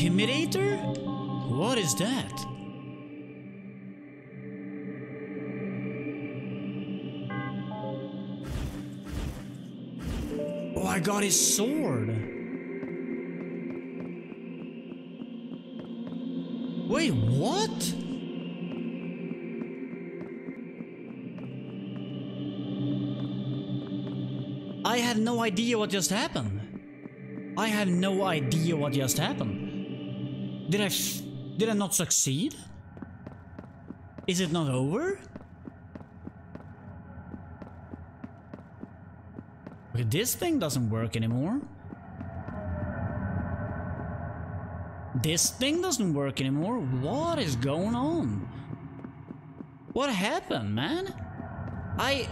Intimidator? What is that? Oh, I got his sword. Wait, what? I had no idea what just happened. I have no idea what just happened. Did I did I not succeed? Is it not over? Okay, this thing doesn't work anymore. This thing doesn't work anymore. What is going on? What happened, man? I...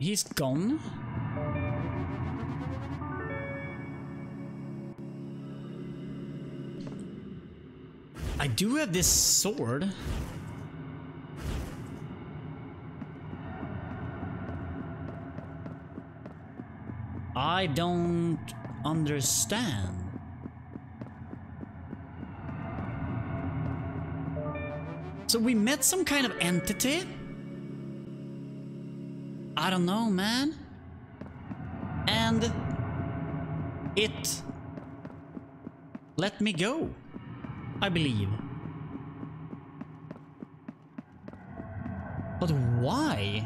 He's gone. Do have this sword. I don't understand. So we met some kind of entity? I don't know, man. And it let me go, I believe. But why?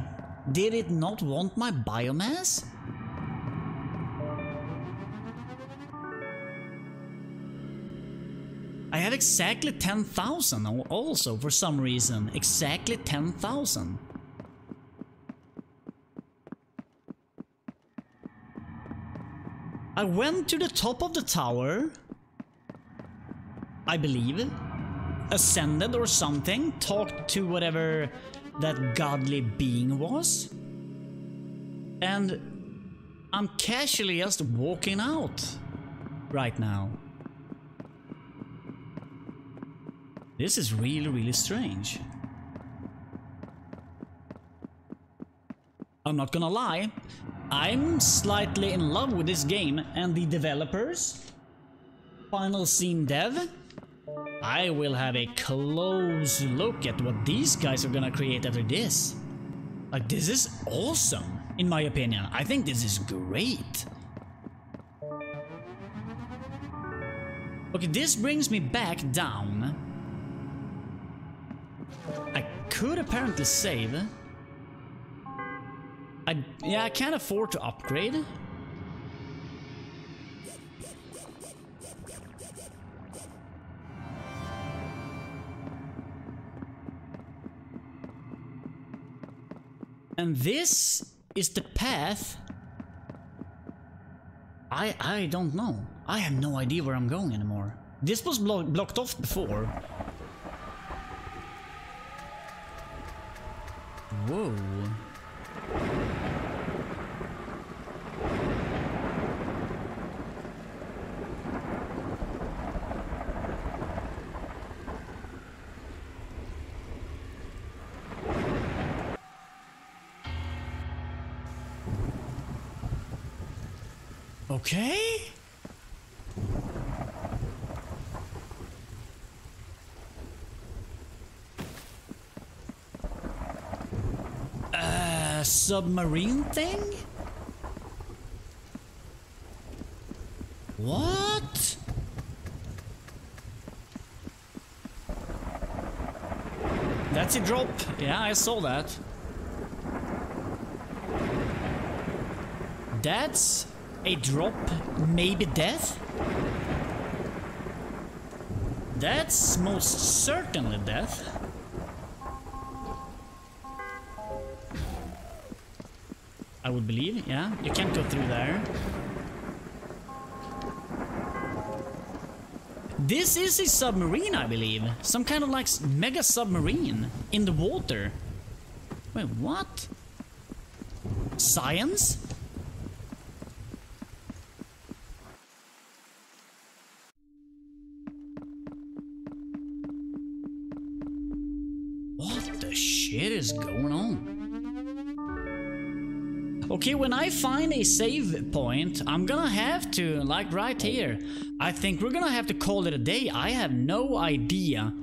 Did it not want my biomass? I have exactly 10,000 also for some reason. Exactly 10,000. I went to the top of the tower. I believe. Ascended or something. Talked to whatever that godly being was. And I'm casually just walking out right now. This is really, really strange. I'm not gonna lie, I'm slightly in love with this game and the developers. Final Scene Dev. I will have a close look at what these guys are gonna create after this. Like, this is awesome, in my opinion. I think this is great. Okay, this brings me back down. I could apparently save. I, yeah, I can't afford to upgrade. And this is the path. I I don't know. I have no idea where I'm going anymore. This was blo blocked off before. Whoa. Okay. A submarine thing? What? That's a drop. Yeah, I saw that. That's a drop, maybe death? That's most certainly death. I would believe, yeah. You can't go through there. This is a submarine, I believe. Some kind of like mega submarine in the water. Wait, what? Science? Okay, when I find a save point, I'm gonna have to, like right here, I think we're gonna have to call it a day. I have no idea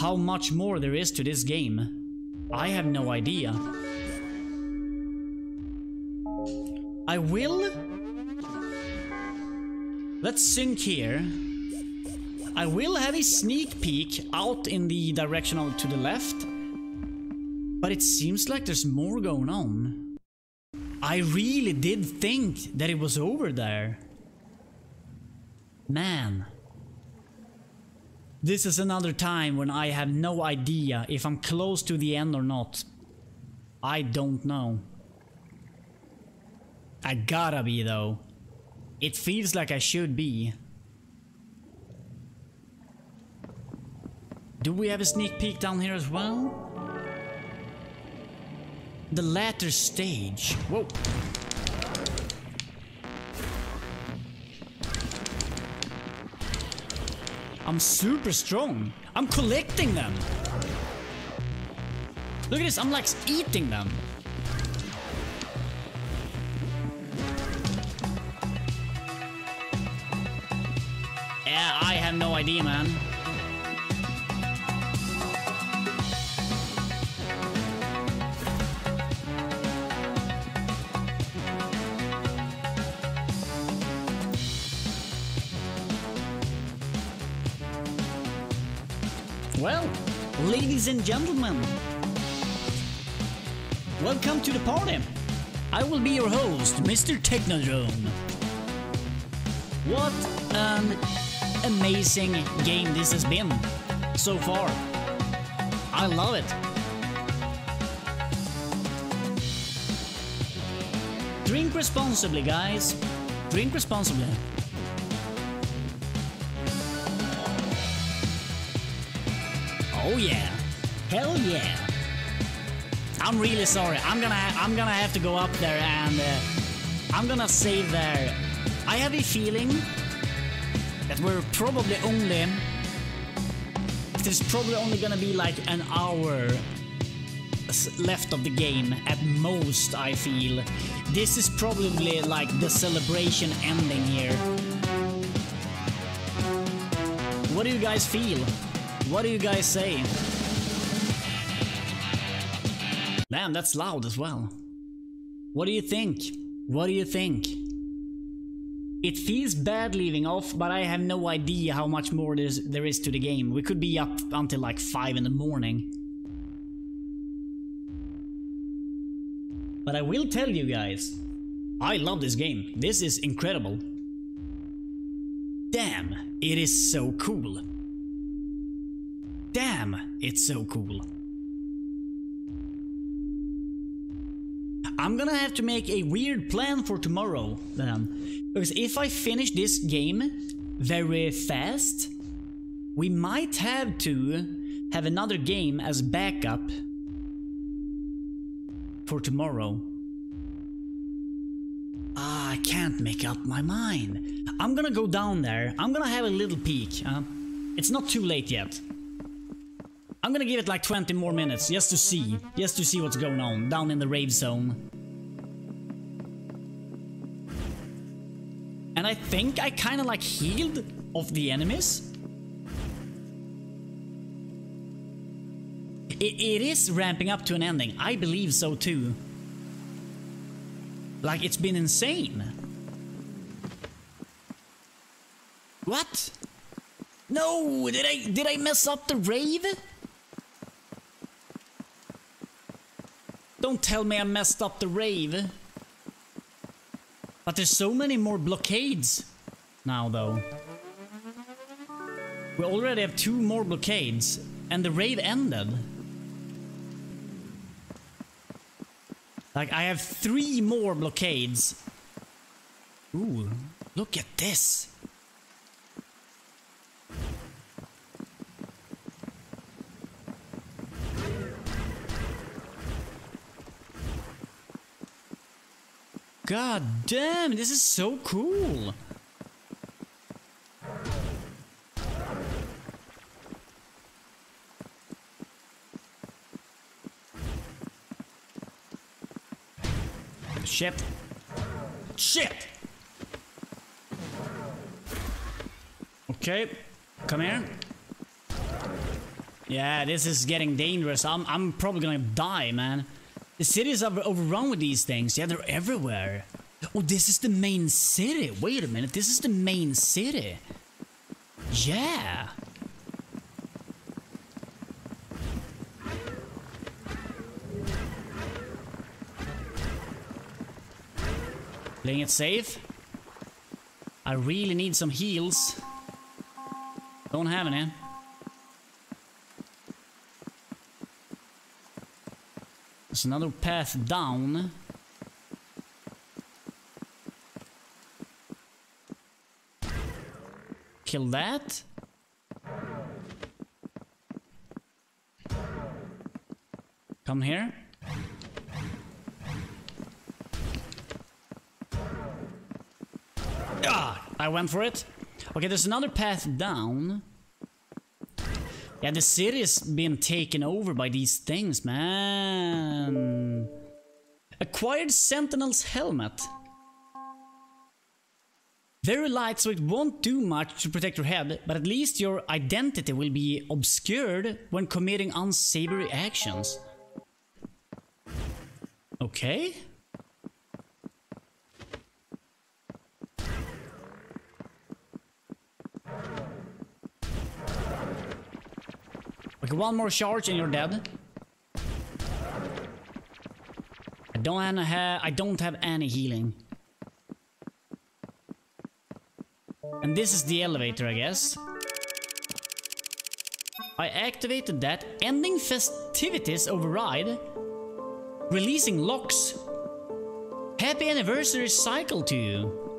how much more there is to this game. I have no idea. I will... Let's sync here. I will have a sneak peek out in the direction to the left. But it seems like there's more going on. I really did think that it was over there. Man. This is another time when I have no idea if I'm close to the end or not. I don't know. I gotta be though. It feels like I should be. Do we have a sneak peek down here as well? The latter stage. Whoa. I'm super strong. I'm collecting them. Look at this, I'm like eating them. Yeah, I have no idea, man. And gentlemen, welcome to the party. I will be your host, Mr. Technodrome. What an amazing game this has been so far. I love it. Drink responsibly, guys. Drink responsibly. Oh yeah. Hell yeah. I'm really sorry. I'm gonna I'm gonna have to go up there and uh, I'm gonna save there. I have a feeling that we're probably only there's probably only gonna be like an hour left of the game at most I feel. This is probably like the celebration ending here. What do you guys feel? What do you guys say? Damn, that's loud as well. What do you think? What do you think? It feels bad leaving off, but I have no idea how much more there is to the game. We could be up until like 5 in the morning. But I will tell you guys, I love this game. This is incredible. Damn, it is so cool. Damn, it's so cool. I'm gonna have to make a weird plan for tomorrow then. Because if I finish this game very fast, we might have to have another game as backup for tomorrow. Ah, I can't make up my mind. I'm gonna go down there. I'm gonna have a little peek. Uh, it's not too late yet. I'm gonna give it like 20 more minutes just to see, just to see what's going on down in the rave zone. And I think I kind of like healed off the enemies. It, it is ramping up to an ending. I believe so too. Like it's been insane. What? No, did I did I mess up the rave? Don't tell me I messed up the rave. But there's so many more blockades now though. We already have two more blockades and the raid ended. Like I have three more blockades. Ooh, look at this. God damn, this is so cool. shit. Shit! Okay, come here. Yeah, this is getting dangerous. I'm, I'm probably gonna die, man. The cities are overrun with these things. Yeah, they're everywhere. Oh, this is the main city. Wait a minute, this is the main city. Yeah. Playing it safe. I really need some heals. Don't have any. There's another path down. Kill that. Come here. Ah, I went for it. Okay, there's another path down. Yeah, the city is being taken over by these things, man. Acquired Sentinel's helmet. Very light, so it won't do much to protect your head, but at least your identity will be obscured when committing unsavory actions. Okay. Okay, one more charge and you're dead. I don't have I don't have any healing. And this is the elevator, I guess. I activated that, ending festivities override, releasing locks. Happy anniversary cycle to you.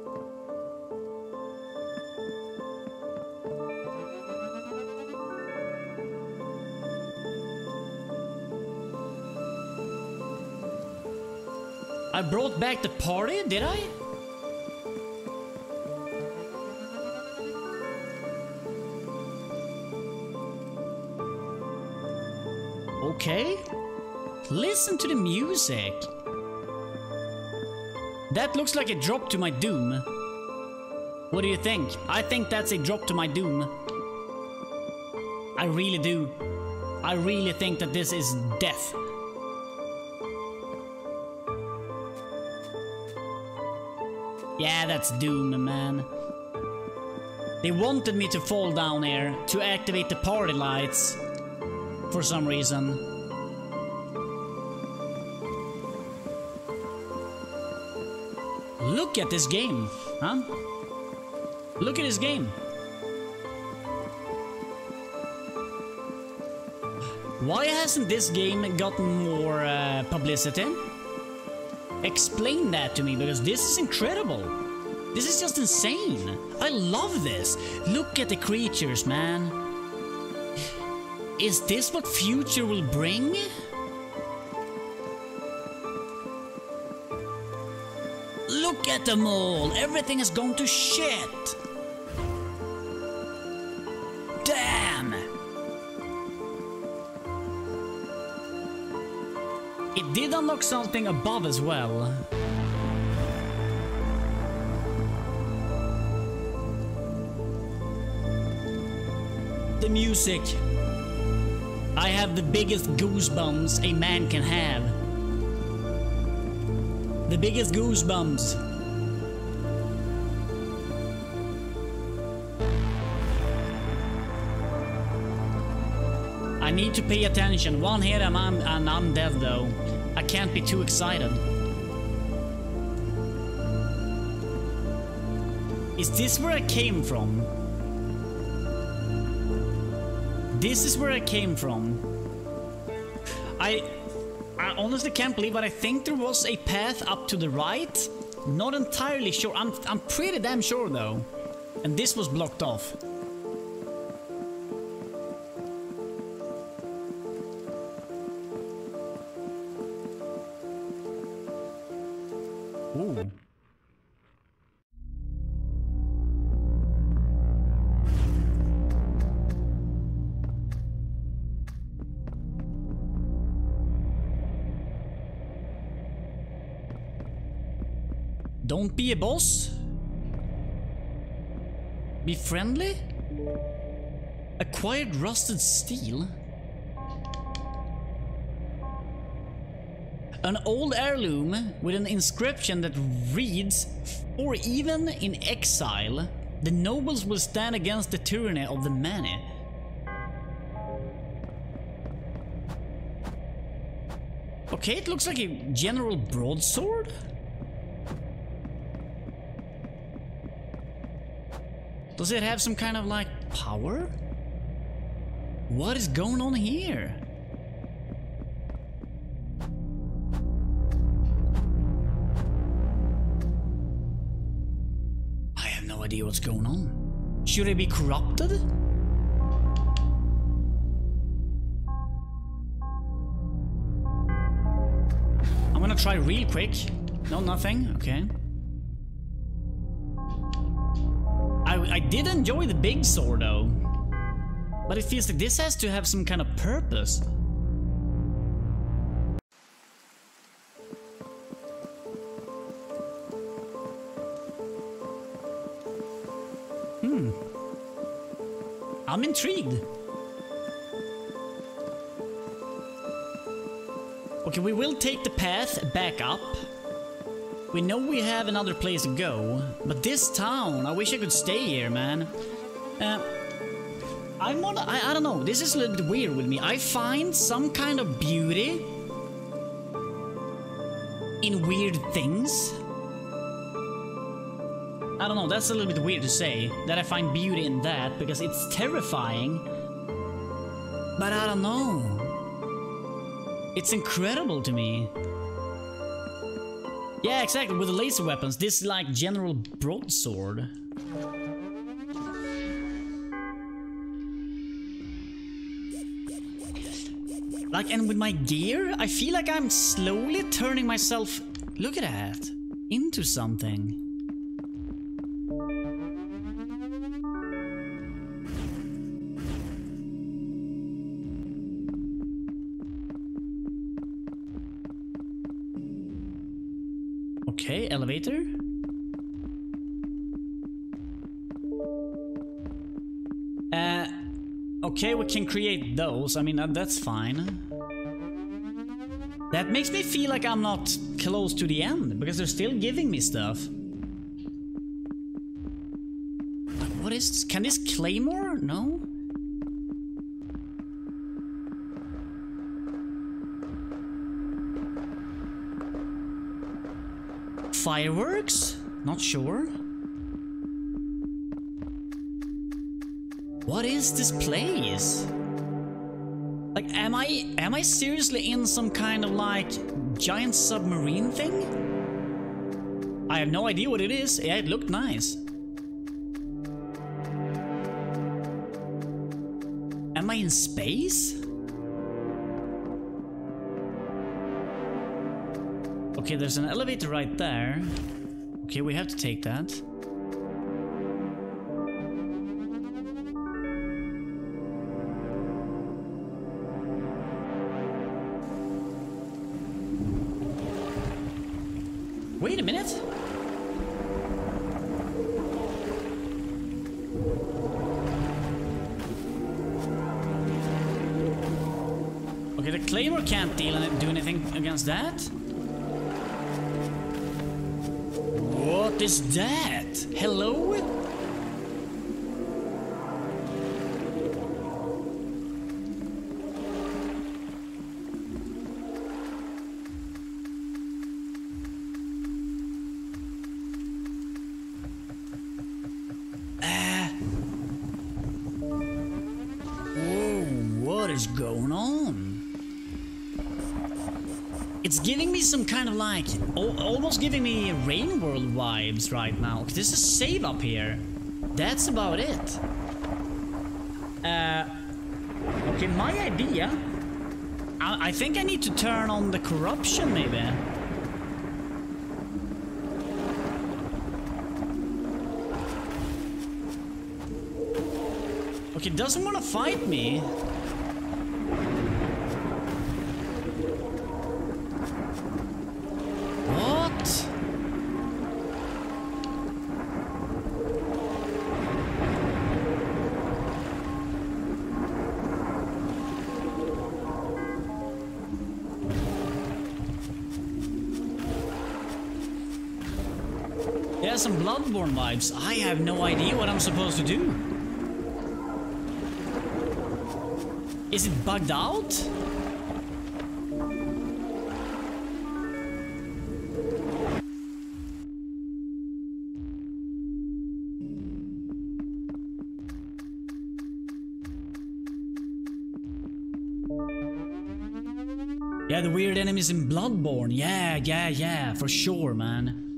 Back to party, did I? Okay. Listen to the music. That looks like a drop to my doom. What do you think? I think that's a drop to my doom. I really do. I really think that this is death. Yeah, that's Doom, man. They wanted me to fall down here to activate the party lights. For some reason. Look at this game, huh? Look at this game. Why hasn't this game gotten more uh, publicity? Explain that to me, because this is incredible. This is just insane. I love this. Look at the creatures, man. Is this what future will bring? Look at them all. Everything is going to shit. It did unlock something above as well. The music. I have the biggest goosebumps a man can have. The biggest goosebumps. I need to pay attention. One hit and I'm, and I'm dead though. I can't be too excited. Is this where I came from? This is where I came from. I, I honestly can't believe but I think there was a path up to the right. Not entirely sure. I'm, I'm pretty damn sure though. And this was blocked off. Be a boss. Be friendly? Acquired rusted steel? An old heirloom with an inscription that reads, For even in exile, the nobles will stand against the tyranny of the many. Okay, it looks like a general broadsword. Does it have some kind of like power? What is going on here? I have no idea what's going on. Should I be corrupted? I'm gonna try real quick. No, nothing. Okay. I, I did enjoy the big sword though. But it feels like this has to have some kind of purpose. Hmm. I'm intrigued. Okay, we will take the path back up. We know we have another place to go, but this town, I wish I could stay here, man. Uh, I'm on, I, I don't know, this is a little bit weird with me. I find some kind of beauty in weird things. I don't know, that's a little bit weird to say, that I find beauty in that, because it's terrifying. But I don't know. It's incredible to me. Yeah, exactly, with the laser weapons, this is like general broadsword. Like, and with my gear, I feel like I'm slowly turning myself, look at that, into something. Elevator. Uh, okay, we can create those. I mean, uh, that's fine. That makes me feel like I'm not close to the end, because they're still giving me stuff. What is this? Can this claymore? No? Fireworks? Not sure. What is this place? Like, am I am I seriously in some kind of like giant submarine thing? I have no idea what it is. Yeah, it looked nice. Am I in space? Okay, there's an elevator right there. Okay, we have to take that. What is that? Hello? Uh, whoa, what is going on? It's giving me some kind of like, al almost giving me Rain World vibes right now. This is save up here. That's about it. Uh, okay, my idea. I, I think I need to turn on the corruption maybe. Okay, doesn't want to fight me. Some Bloodborne vibes. I have no idea what I'm supposed to do. Is it bugged out? Yeah, the weird enemies in Bloodborne. Yeah, yeah, yeah, for sure, man.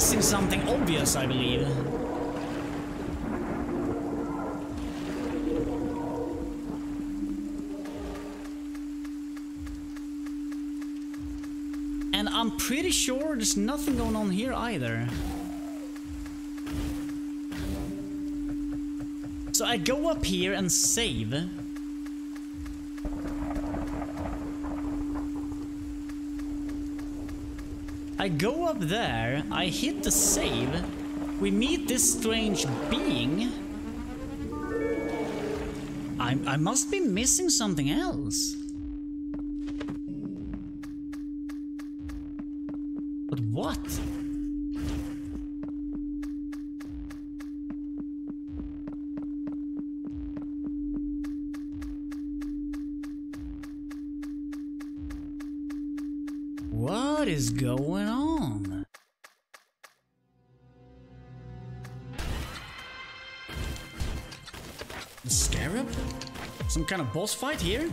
Missing something obvious, I believe. And I'm pretty sure there's nothing going on here either. So I go up here and save. I go up there, I hit the save, we meet this strange being. I, I must be missing something else. What is going on? The scarab? Some kind of boss fight here?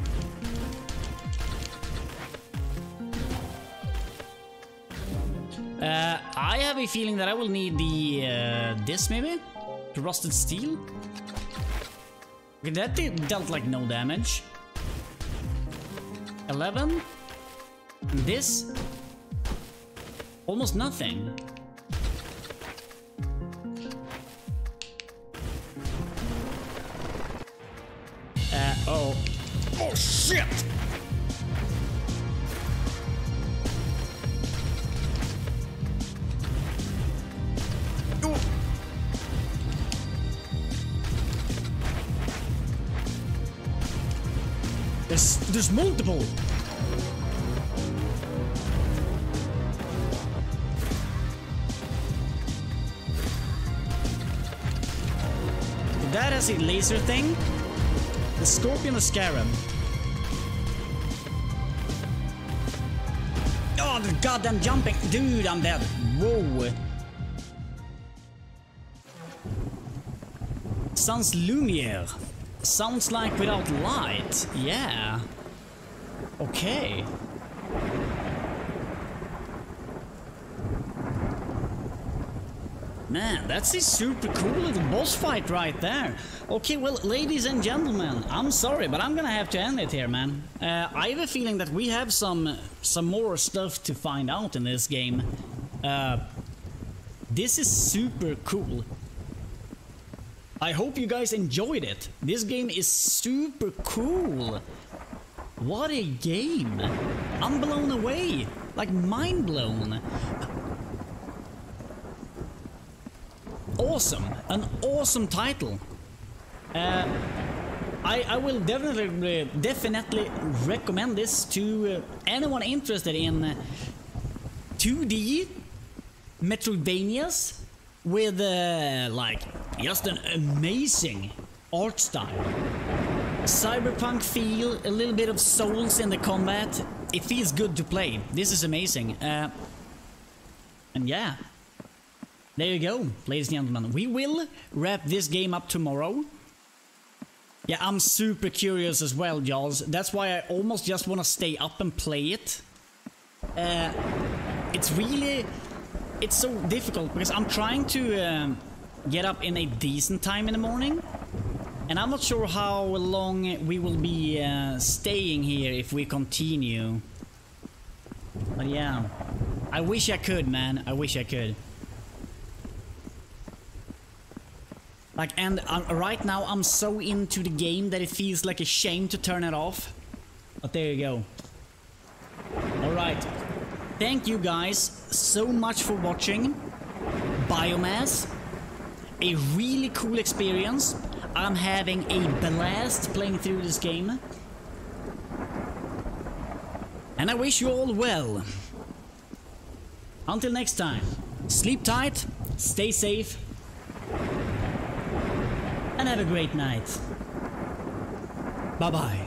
Uh, I have a feeling that I will need the uh, this maybe, the rusted steel. Okay, that did, dealt like no damage. Eleven. And this? Almost nothing. Uh, oh. Oh shit! There's, there's multiple! A laser thing. The Scorpion will scare him. Oh, the goddamn jumping. Dude, I'm dead. Whoa. Sans lumière. Sounds like without light. Yeah. Okay. Man, that's a super cool little boss fight right there. Okay, well, ladies and gentlemen, I'm sorry, but I'm gonna have to end it here, man. Uh, I have a feeling that we have some some more stuff to find out in this game. Uh, this is super cool. I hope you guys enjoyed it. This game is super cool. What a game. I'm blown away. Like mind blown. Awesome. An awesome title. Uh, I, I will definitely definitely recommend this to uh, anyone interested in 2D Metroidvanias with uh, like just an amazing art style. Cyberpunk feel, a little bit of souls in the combat. It feels good to play. This is amazing. Uh, and yeah, there you go, ladies and gentlemen. We will wrap this game up tomorrow. Yeah, I'm super curious as well, y'all. That's why I almost just want to stay up and play it. Uh, it's really... It's so difficult because I'm trying to um, get up in a decent time in the morning. And I'm not sure how long we will be uh, staying here if we continue. But yeah, I wish I could, man. I wish I could. Like, and uh, right now I'm so into the game that it feels like a shame to turn it off. But there you go. Alright. Thank you guys so much for watching. Biomass. A really cool experience. I'm having a blast playing through this game. And I wish you all well. Until next time, sleep tight, stay safe, and have a great night. Bye bye.